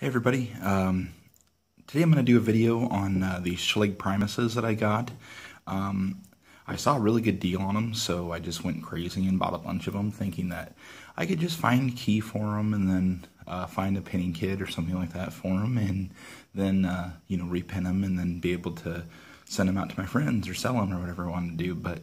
Hey everybody, um, today I'm going to do a video on uh, these Schlage Primuses that I got. Um, I saw a really good deal on them, so I just went crazy and bought a bunch of them, thinking that I could just find a key for them and then uh, find a pinning kit or something like that for them, and then uh, you know repin them and then be able to send them out to my friends or sell them or whatever I wanted to do. But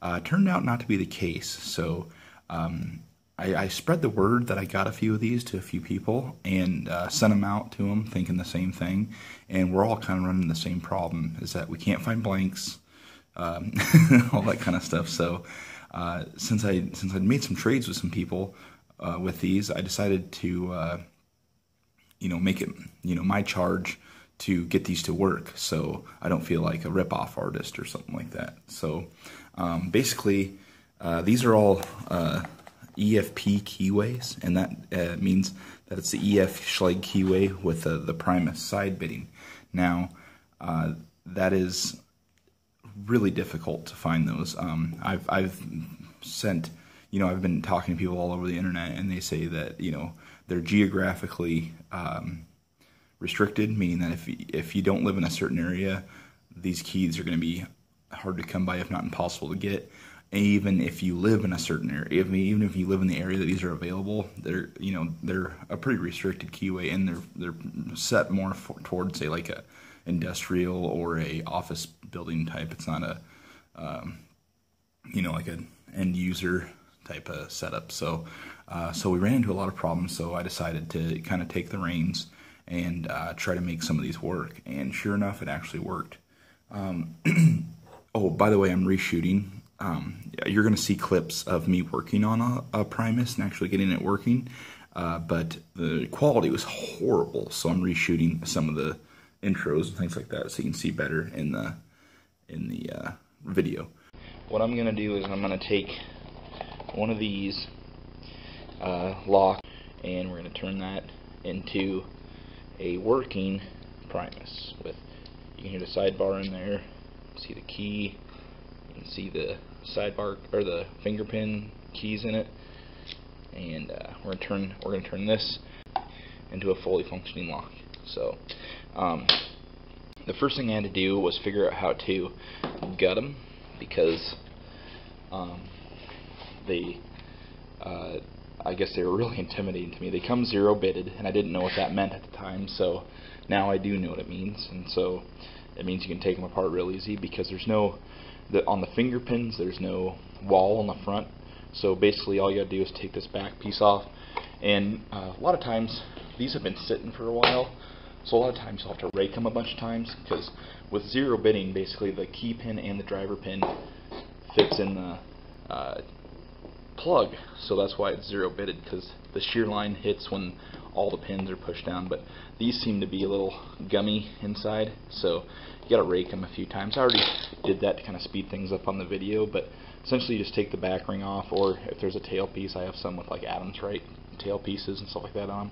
uh, turned out not to be the case, so. Um, I, I, spread the word that I got a few of these to a few people and uh, sent them out to them thinking the same thing. And we're all kind of running the same problem is that we can't find blanks, um, all that kind of stuff. So uh, since I since I'd made some trades with some people uh, with these, I decided to uh, you know make it you know my charge to get these to work so I don't feel like a rip-off artist or something like that. So um, basically, uh, these are all uh, EFP keyways, and that uh, means that it's the EF Schlage keyway with the, the Primus side bitting. Now, uh, that is really difficult to find those. Um, I've, I've sent, you know, I've been talking to people all over the internet, and they say that, you know, they're geographically um, restricted, meaning that if, if you don't live in a certain area, these keys are going to be hard to come by, if not impossible to get even if you live in a certain area, even if you live in the area that these are available, they're you know they're a pretty restricted keyway, and they're they're set more for, towards say like a industrial or a office building type. It's not a um, you know like an end user type of setup. So uh, so we ran into a lot of problems. So I decided to kind of take the reins and uh, try to make some of these work. And sure enough, it actually worked. Um, oh, by the way, I'm reshooting um, you're going to see clips of me working on a, a Primus and actually getting it working, uh, but the quality was horrible. So I'm reshooting some of the intros and things like that, so you can see better in the in the uh, video. What I'm going to do is I'm going to take one of these uh, locks and we're going to turn that into a working Primus with you can hear the sidebar in there, see the key, you can see the sidebar or the finger pin keys in it. And uh, we're gonna turn we're gonna turn this into a fully functioning lock. So um, the first thing I had to do was figure out how to gut them because um, they uh, I guess they were really intimidating to me. They come zero bitted and I didn't know what that meant at the time so now I do know what it means. And so it means you can take them apart real easy because there's no the, on the finger pins there's no wall on the front. So basically all you gotta do is take this back piece off. And uh, a lot of times these have been sitting for a while. So a lot of times you'll have to rake them a bunch of times because with zero bitting basically the key pin and the driver pin fits in the uh, plug. So that's why it's zero bitted because the shear line hits when all the pins are pushed down but these seem to be a little gummy inside so you gotta rake them a few times. I already did that to kind of speed things up on the video but essentially you just take the back ring off or if there's a tail piece I have some with like Adams Rite tail pieces and stuff like that on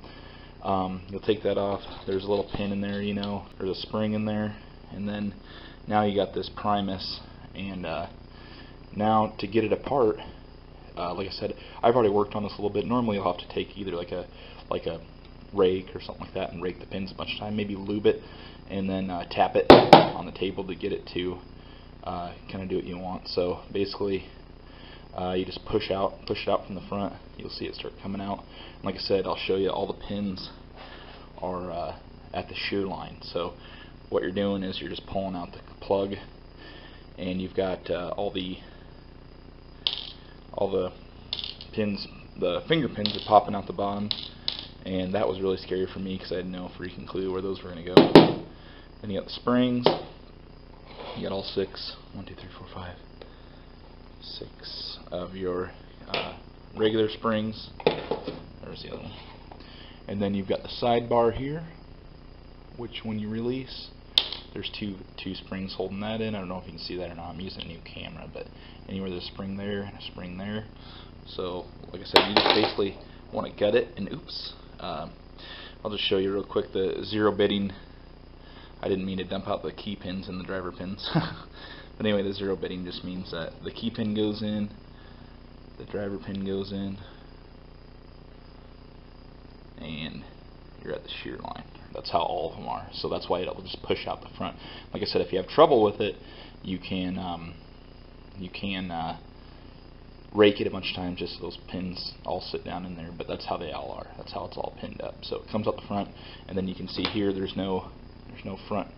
um, you'll take that off. There's a little pin in there you know there's a spring in there and then now you got this Primus and uh, now to get it apart uh, like I said, I've already worked on this a little bit. Normally, you'll have to take either like a like a rake or something like that and rake the pins a bunch of time. Maybe lube it and then uh, tap it on the table to get it to uh, kind of do what you want. So basically, uh, you just push out, push it out from the front. You'll see it start coming out. And like I said, I'll show you all the pins are uh, at the shear line. So what you're doing is you're just pulling out the plug, and you've got uh, all the all the pins, the finger pins are popping out the bottom, and that was really scary for me because I had no freaking clue where those were going to go. Then you got the springs, you got all six, one, two, three, four, five, six of your uh, regular springs. There's the other one. And then you've got the sidebar here, which when you release, there's two two springs holding that in. I don't know if you can see that or not. I'm using a new camera, but anywhere there's a spring there and a spring there. So, like I said, you just basically want to gut it, and oops. Um, I'll just show you real quick the zero bitting. I didn't mean to dump out the key pins and the driver pins. but anyway, the zero bitting just means that the key pin goes in, the driver pin goes in, and you're at the shear line. That's how all of them are. So that's why it'll just push out the front. Like I said, if you have trouble with it, you can um, you can uh, rake it a bunch of times just so those pins all sit down in there. But that's how they all are. That's how it's all pinned up. So it comes up the front, and then you can see here there's no there's no front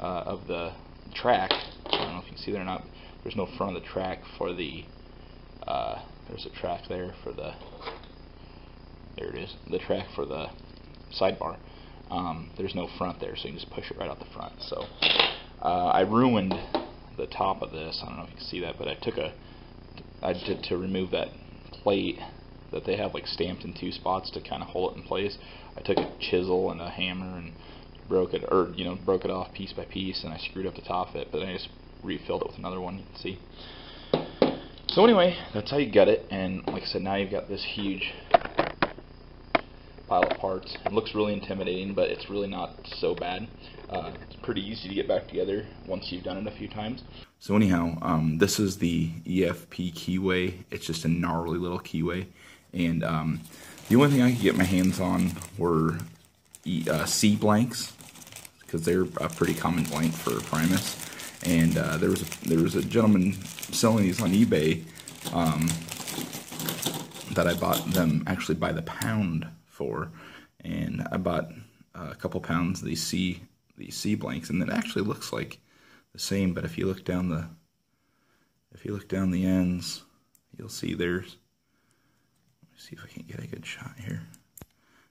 uh, of the track. I don't know if you can see there or not. There's no front of the track for the uh, there's a track there for the there it is the track for the sidebar um, there's no front there so you can just push it right out the front so uh, I ruined the top of this I don't know if you can see that but I took a I did to remove that plate that they have like stamped in two spots to kind of hold it in place I took a chisel and a hammer and broke it or you know broke it off piece by piece and I screwed up the top of it but then I just refilled it with another one you can see so anyway, that's how you get it, and like I said, now you've got this huge pile of parts. It looks really intimidating, but it's really not so bad. Uh, it's pretty easy to get back together once you've done it a few times. So anyhow, um, this is the EFP keyway. It's just a gnarly little keyway, and um, the only thing I could get my hands on were e uh, C blanks because they're a pretty common blank for Primus. And uh, there was a, there was a gentleman selling these on eBay um, that I bought them actually by the pound for, and I bought uh, a couple pounds of these C these C blanks, and it actually looks like the same. But if you look down the if you look down the ends, you'll see there's. Let me see if I can get a good shot here.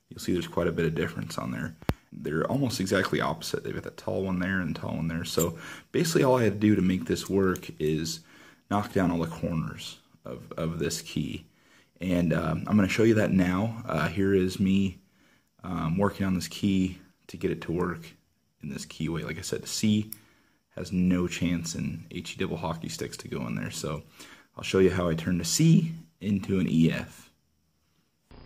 You'll see there's quite a bit of difference on there they're almost exactly opposite. They've got that tall one there and tall one there. So basically all I had to do to make this work is knock down all the corners of, of this key. And um, I'm going to show you that now. Uh, here is me um, working on this key to get it to work in this keyway. Like I said, to C has no chance in HE double hockey sticks to go in there. So I'll show you how I turn the C into an EF.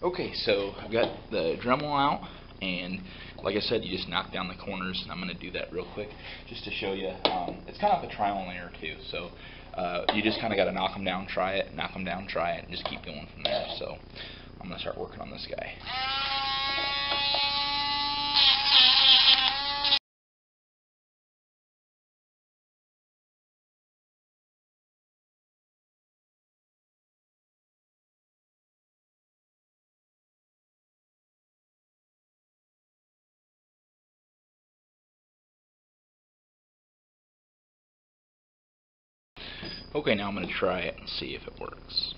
Okay, so I've got the Dremel out and like I said, you just knock down the corners, and I'm going to do that real quick just to show you. Um, it's kind of a trial and error too, so uh, you just kind of got to knock them down, try it, knock them down, try it, and just keep going from there. So I'm going to start working on this guy. Okay, now I'm going to try it and see if it works.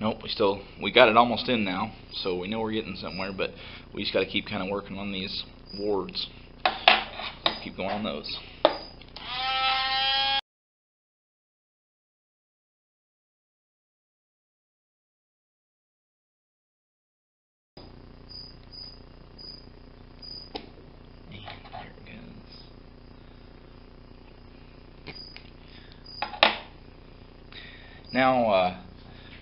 Nope, we still, we got it almost in now, so we know we're getting somewhere, but we just got to keep kind of working on these wards. Keep going on those. Now, uh,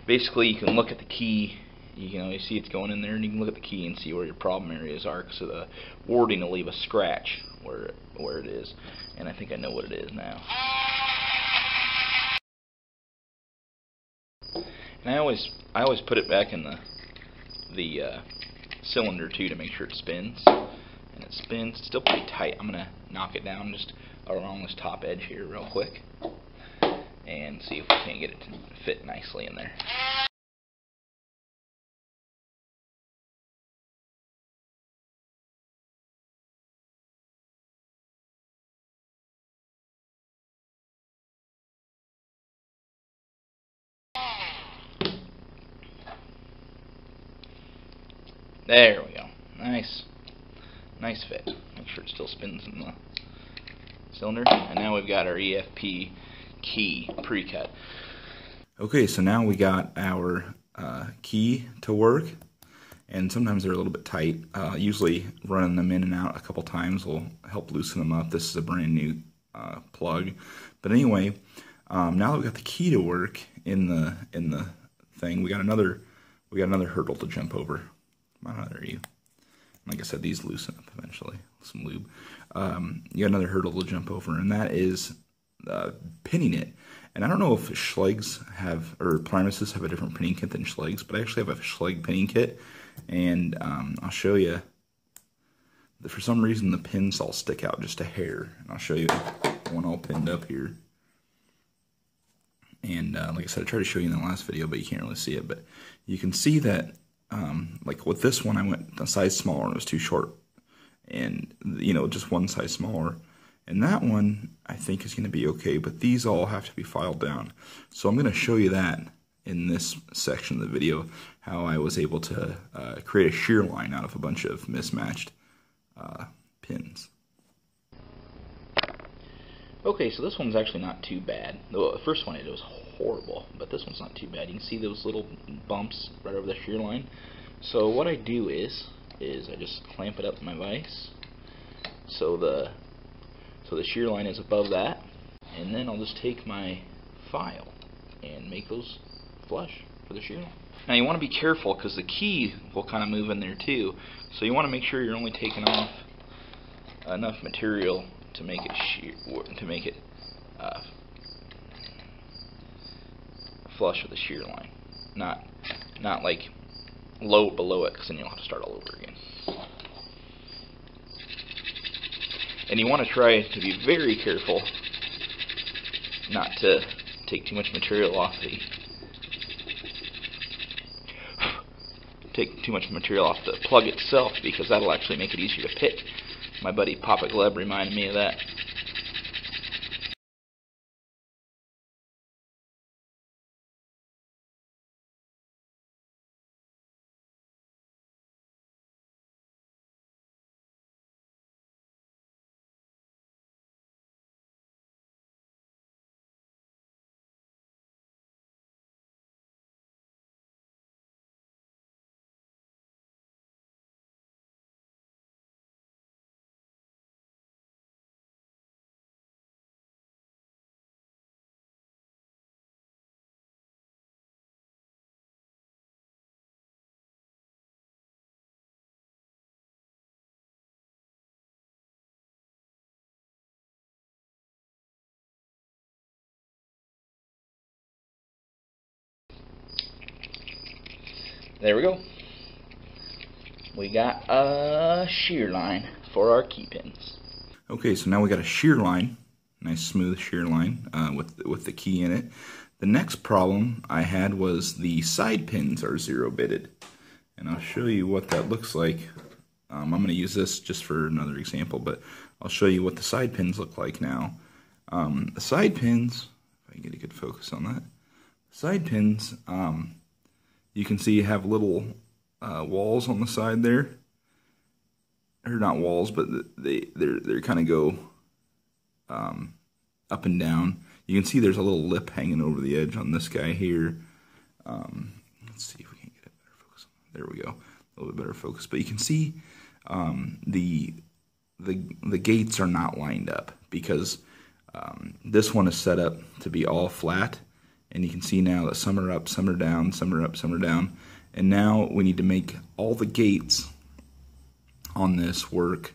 basically, you can look at the key. You know, you see it's going in there, and you can look at the key and see where your problem areas are. So the warding will leave a scratch where where it is, and I think I know what it is now. And I always I always put it back in the the uh, cylinder too to make sure it spins. And it spins. It's still pretty tight. I'm gonna knock it down just along this top edge here real quick and see if we can get it to fit nicely in there. There we go. Nice. Nice fit. Make sure it still spins in the cylinder. And now we've got our EFP key pre-cut. Okay, so now we got our uh, key to work, and sometimes they're a little bit tight. Uh, usually running them in and out a couple times will help loosen them up. This is a brand new uh, plug. But anyway, um, now that we got the key to work in the in the thing, we got another we got another hurdle to jump over. Come on, you. Like I said, these loosen up eventually. Some lube. Um, you got another hurdle to jump over, and that is uh, pinning it. And I don't know if Schlegs have, or Primuses have a different pinning kit than Schlegs, but I actually have a Schlage pinning kit. And um, I'll show you, that for some reason the pins all stick out just a hair. And I'll show you one all pinned up here. And uh, like I said, I tried to show you in the last video, but you can't really see it. But you can see that, um, like with this one, I went a size smaller and it was too short. And, you know, just one size smaller. And that one, I think, is going to be okay, but these all have to be filed down. So I'm going to show you that in this section of the video, how I was able to uh, create a shear line out of a bunch of mismatched uh, pins. Okay, so this one's actually not too bad. The first one it was horrible, but this one's not too bad. You can see those little bumps right over the shear line. So what I do is, is I just clamp it up in my vise, so the so the shear line is above that. And then I'll just take my file and make those flush for the shear line. Now you want to be careful because the key will kind of move in there too. So you want to make sure you're only taking off enough material to make it shear, to make it uh, flush with the shear line. Not not like low below it because then you'll have to start all over again. And you want to try to be very careful not to take too much material off the take too much material off the plug itself because that'll actually make it easier to pick. My buddy Papa Gleb reminded me of that. There we go. We got a shear line for our key pins. Okay, so now we got a shear line, nice smooth shear line uh, with with the key in it. The next problem I had was the side pins are zero bitted, and I'll show you what that looks like. Um, I'm going to use this just for another example, but I'll show you what the side pins look like now. Um, the side pins, if I can get a good focus on that, side pins. Um, you can see you have little uh, walls on the side there. Or not walls, but they they they kind of go um, up and down. You can see there's a little lip hanging over the edge on this guy here. Um, let's see if we can get a better focus. There we go, a little bit better focus. But you can see um, the the the gates are not lined up because um, this one is set up to be all flat and you can see now that some are up, some are down, some are up, some are down. And now we need to make all the gates on this work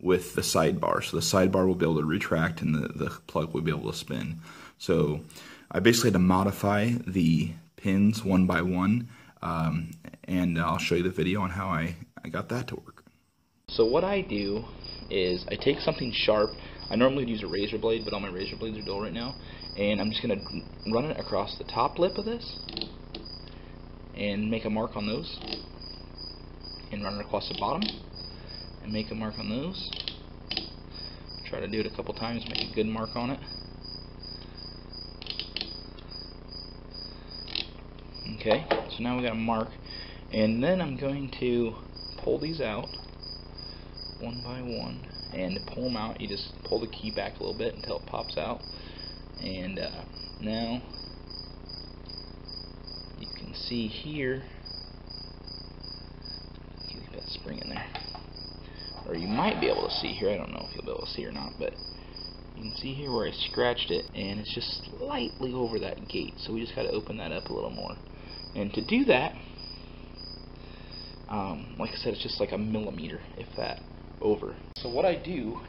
with the sidebar. So the sidebar will be able to retract and the, the plug will be able to spin. So I basically had to modify the pins one by one um, and I'll show you the video on how I, I got that to work. So what I do is I take something sharp. I normally would use a razor blade, but all my razor blades are dull right now. And I'm just going to run it across the top lip of this and make a mark on those. And run it across the bottom and make a mark on those. Try to do it a couple times, make a good mark on it. Okay, so now we got a mark. And then I'm going to pull these out one by one and to pull them out. You just pull the key back a little bit until it pops out. And uh, now you can see here. Keep that spring in there. Or you might be able to see here. I don't know if you'll be able to see or not but you can see here where I scratched it and it's just slightly over that gate. So we just got to open that up a little more. And to do that um, like I said it's just like a millimeter if that over. So what I do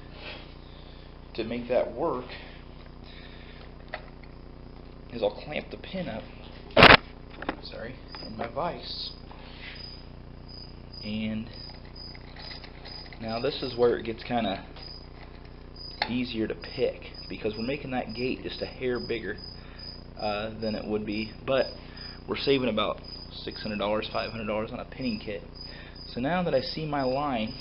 to make that work is I'll clamp the pin up, sorry, in my vise. And now this is where it gets kind of easier to pick because we're making that gate just a hair bigger uh, than it would be. But we're saving about $600, $500 on a pinning kit. So now that I see my line,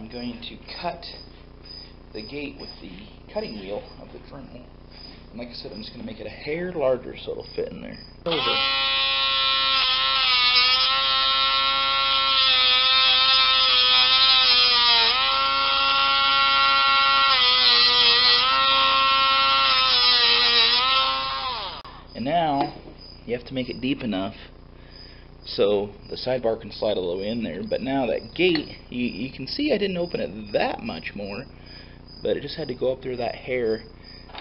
I'm going to cut the gate with the cutting wheel of the Dremel. And like I said, I'm just going to make it a hair larger so it'll fit in there. Over. And now you have to make it deep enough so the sidebar can slide a little in there. But now that gate, you, you can see I didn't open it that much more, but it just had to go up through that hair.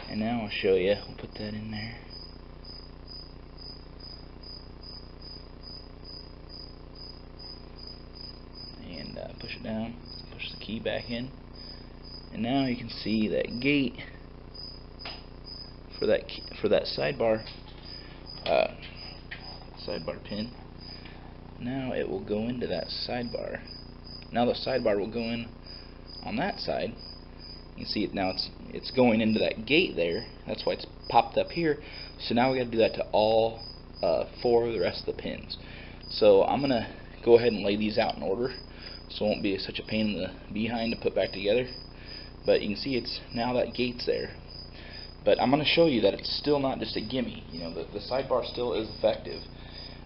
And now I'll show you. We'll put that in there. And uh, push it down, push the key back in. And now you can see that gate for that for that sidebar uh, sidebar pin now it will go into that sidebar. Now the sidebar will go in on that side. You can see it now it's it's going into that gate there. That's why it's popped up here. So now we got to do that to all uh, four of the rest of the pins. So I'm gonna go ahead and lay these out in order so it won't be such a pain in the behind to put back together. But you can see it's now that gate's there. But I'm going to show you that it's still not just a gimme. You know, the, the sidebar still is effective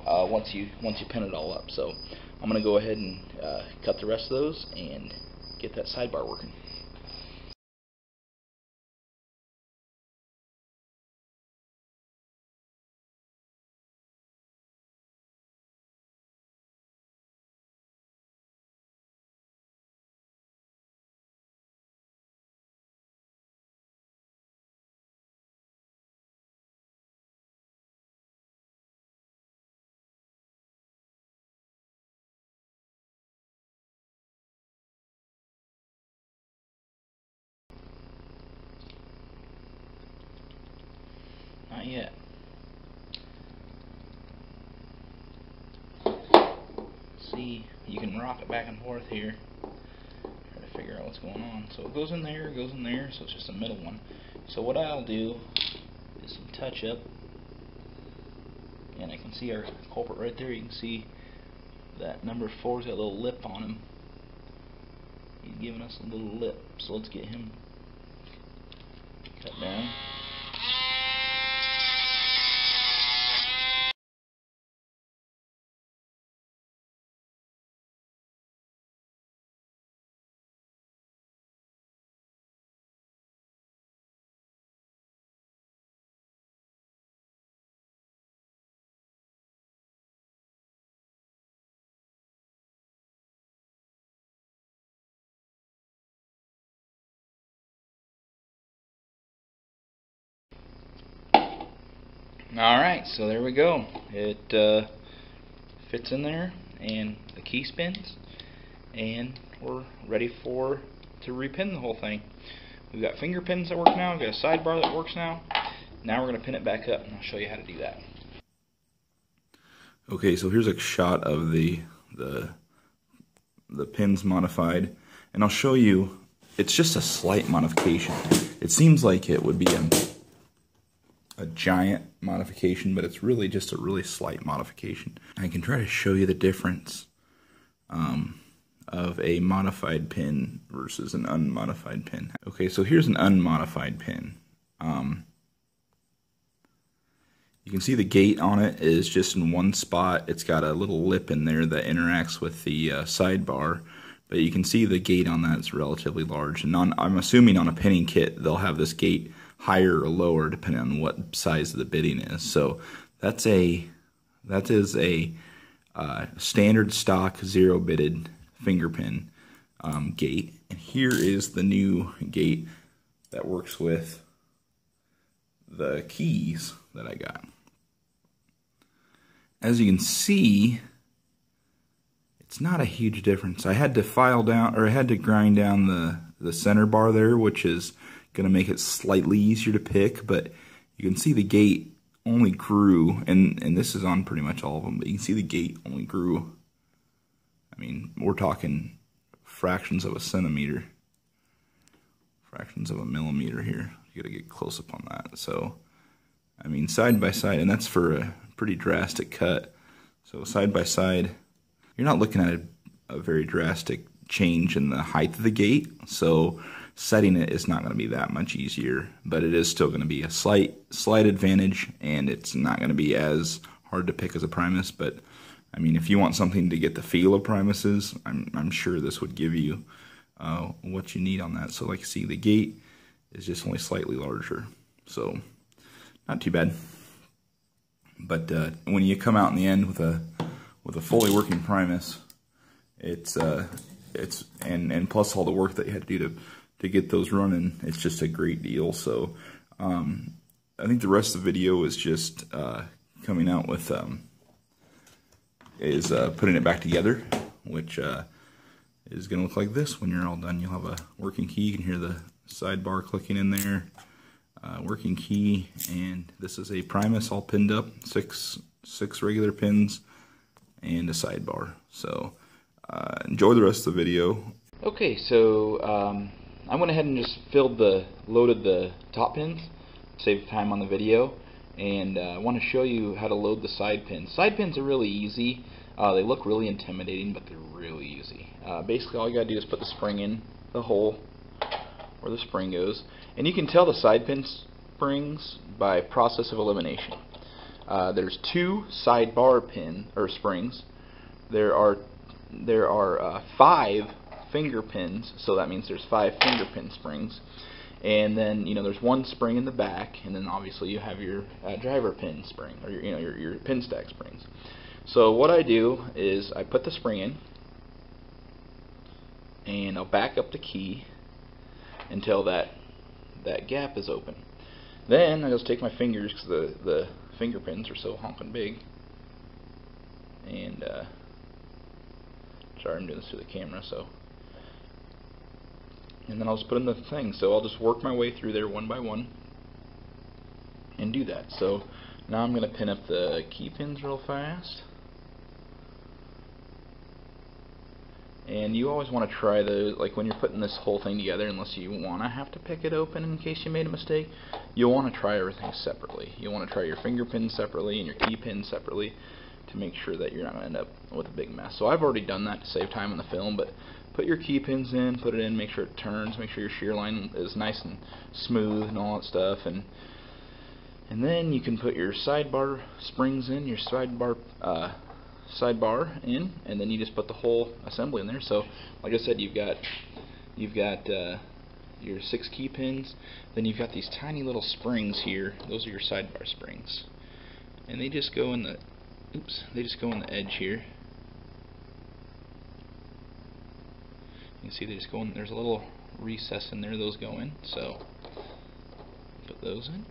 uh, once you once you pin it all up. So I'm going to go ahead and uh, cut the rest of those and get that sidebar working. Not yet. See, you can rock it back and forth here. Try to figure out what's going on. So it goes in there, it goes in there, so it's just a middle one. So what I'll do is some touch up. And I can see our culprit right there. You can see that number four's got a little lip on him. He's giving us a little lip. So let's get him cut down. Alright, so there we go. It uh, fits in there and the key spins and we're ready for to repin the whole thing. We've got finger pins that work now, we've got a sidebar that works now. Now we're going to pin it back up and I'll show you how to do that. Okay, so here's a shot of the the the pins modified and I'll show you it's just a slight modification. It seems like it would be a a giant modification, but it's really just a really slight modification. I can try to show you the difference um, of a modified pin versus an unmodified pin. Okay, so here's an unmodified pin. Um, you can see the gate on it is just in one spot. It's got a little lip in there that interacts with the uh, sidebar, but you can see the gate on that is relatively large. And on, I'm assuming on a pinning kit they'll have this gate higher or lower depending on what size of the bitting is. So that's a that is a uh, standard stock zero bitted finger pin um, gate, and here is the new gate that works with the keys that I got. As you can see, it's not a huge difference. I had to file down, or I had to grind down the, the center bar there, which is going to make it slightly easier to pick, but you can see the gate only grew, and, and this is on pretty much all of them, but you can see the gate only grew. I mean, we're talking fractions of a centimeter, fractions of a millimeter here. You gotta get close up on that. So, I mean, side by side, and that's for a pretty drastic cut. So side by side, you're not looking at a, a very drastic change in the height of the gate. So setting it is not going to be that much easier, but it is still going to be a slight slight advantage, and it's not going to be as hard to pick as a Primus. But I mean, if you want something to get the feel of Primuses, I'm I'm sure this would give you uh, what you need on that. So like you see, the gate is just only slightly larger, so not too bad. But uh, when you come out in the end with a with a fully working Primus, it's uh, it's and and plus all the work that you had to do to to get those running, it's just a great deal. So um, I think the rest of the video is just uh, coming out with um, is uh, putting it back together, which uh, is going to look like this when you're all done. You'll have a working key. You can hear the sidebar clicking in there. Uh, working key, and this is a Primus all pinned up, six six regular pins, and a sidebar. So uh, enjoy the rest of the video. Okay, so um, I went ahead and just filled the, loaded the top pins, save time on the video, and uh, I want to show you how to load the side pins. Side pins are really easy. Uh, they look really intimidating, but they're really easy. Uh, basically, all you gotta do is put the spring in the hole where the spring goes, and you can tell the side pin springs by process of elimination. Uh, there's two side bar pin or springs. There are there are uh, five finger pins, so that means there's five finger pin springs. And then you know there's one spring in the back, and then obviously you have your uh, driver pin spring or your you know your your pin stack springs. So what I do is I put the spring in, and I'll back up the key until that that gap is open. Then I just take my fingers because the the finger pins are so honking big, and uh, sorry I'm doing this through the camera so and then I'll just put in the thing. So I'll just work my way through there one by one and do that. So now I'm going to pin up the key pins real fast. And you always want to try those, like when you're putting this whole thing together, unless you want to have to pick it open in case you made a mistake, you'll want to try everything separately. You'll want to try your finger pins separately and your key pins separately to make sure that you're not going to end up with a big mess. So I've already done that to save time in the film, but put your key pins in, put it in, make sure it turns, make sure your shear line is nice and smooth and all that stuff, and and then you can put your sidebar springs in, your sidebar uh, sidebar in, and then you just put the whole assembly in there. So, like I said, you've got you've got uh, your six key pins, then you've got these tiny little springs here. Those are your sidebar springs, and they just go in the oops, they just go on the edge here. You can see they just go in, there's a little recess in there those go in, so put those in.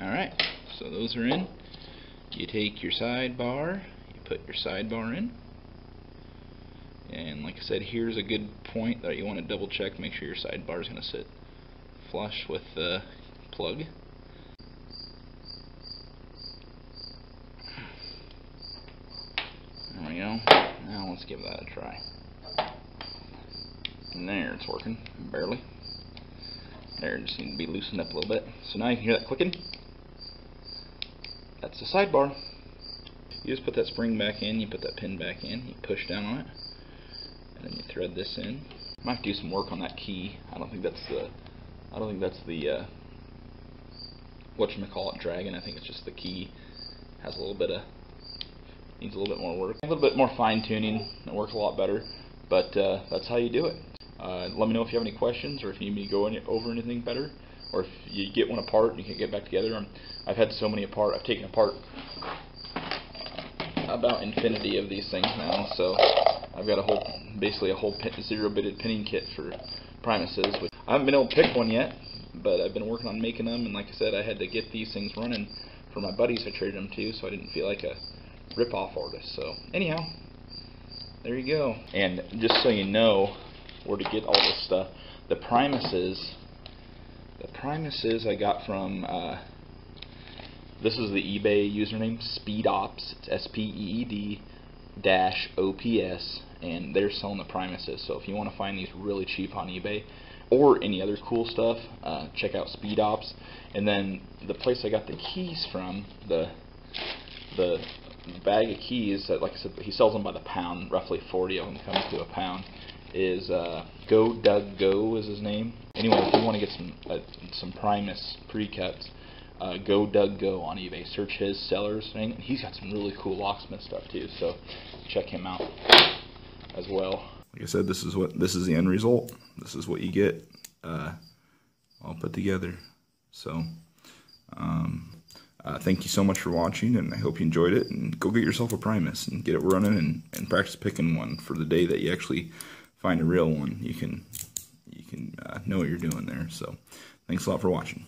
Alright, so those are in. You take your sidebar, you put your sidebar in. And like I said, here's a good point that you want to double check, make sure your sidebar is going to sit flush with the plug. There we go. Now let's give that a try. And there, it's working, barely. There, it just need to be loosened up a little bit. So now you can hear that clicking. That's the sidebar. You just put that spring back in, you put that pin back in, you push down on it and then you thread this in. Might have to do some work on that key. I don't think that's the I don't think that's the uh, what you call it dragon. I think it's just the key has a little bit of needs a little bit more work, a little bit more fine tuning. It works a lot better, but uh, that's how you do it. Uh, let me know if you have any questions or if you need me to go any, over anything better, or if you get one apart and you can get back together. i I've had so many apart. I've taken apart about infinity of these things now, so I've got a whole, basically a whole zero-bitted pinning kit for Primuses. Which I haven't been able to pick one yet, but I've been working on making them, and like I said, I had to get these things running for my buddies I traded them to, so I didn't feel like a rip-off artist. So anyhow, there you go. And just so you know where to get all this stuff, the Primuses, the Primuses I got from, uh, this is the eBay username, SpeedOps, it's S-P-E-E-D dash O-P-S, and they're selling the Primuses. So if you want to find these really cheap on eBay, or any other cool stuff, uh, check out Speed Ops And then the place I got the keys from, the the bag of keys, that, like I said, he sells them by the pound, roughly 40 of them comes to a pound, is uh, Go Doug Go is his name. Anyway, if you want to get some uh, some Primus pre-cuts, uh, Go Doug Go on eBay. Search his sellers thing, and he's got some really cool locksmith stuff too. So check him out as well. Like I said, this is what this is the end result. This is what you get uh, all put together. So. Um, uh, thank you so much for watching, and I hope you enjoyed it. And go get yourself a Primus and get it running, and, and practice picking one for the day that you actually find a real one. You can you can uh, know what you're doing there. So, thanks a lot for watching.